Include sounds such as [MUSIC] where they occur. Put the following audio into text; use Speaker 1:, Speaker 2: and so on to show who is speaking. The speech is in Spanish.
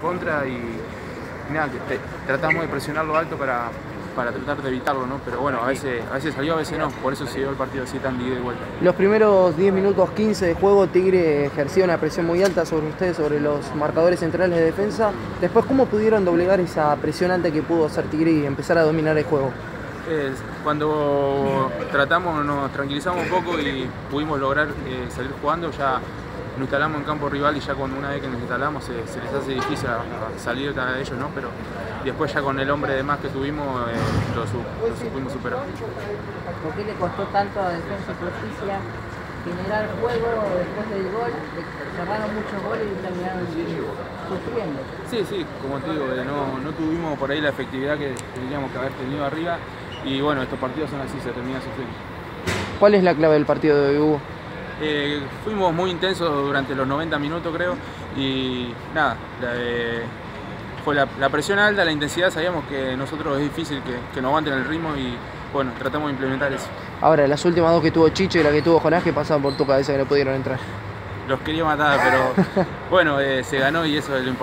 Speaker 1: contra y nada, que te- tratamos de presionarlo alto para, para tratar de evitarlo, ¿no? Pero bueno, a veces, a veces salió, a veces no, por eso se dio el partido así tan de ida y vuelta.
Speaker 2: Los primeros 10 minutos 15 de juego, Tigre ejerció una presión muy alta sobre ustedes, sobre los marcadores centrales de defensa. Después, ¿cómo pudieron doblegar esa presión alta que pudo hacer Tigre y empezar a dominar el juego?
Speaker 1: Es- cuando tratamos, nos tranquilizamos un poco y pudimos lograr eh, salir jugando, ya nos instalamos en campo rival y ya cuando una vez que nos instalamos se, se les hace difícil a- a salir de ellos, ¿no? Pero después ya con el hombre de más que tuvimos eh, lo, su- lo supimos superar.
Speaker 3: ¿Por qué le costó tanto a Defensa y Justicia generar juego después del gol? Cerraron muchos goles y terminaron sufriendo.
Speaker 1: Sí, sí, como te digo, eh, no, no tuvimos por ahí la efectividad que tendríamos que haber tenido arriba y bueno, estos partidos son así, se terminan sufriendo.
Speaker 2: ¿Cuál es la clave del partido de hoy, Hugo?
Speaker 1: Eh, fuimos muy intensos durante los 90 minutos creo y nada, la, eh, fue la, la presión alta, la intensidad, sabíamos que nosotros es difícil que, que nos aguanten el ritmo y bueno, tratamos de implementar eso.
Speaker 2: Ahora, las últimas dos que tuvo Chicho y la que tuvo Jonás, que pasaban por tu cabeza que no pudieron entrar.
Speaker 1: Los quería matar, pero [LAUGHS] bueno, eh, se ganó y eso es lo importante.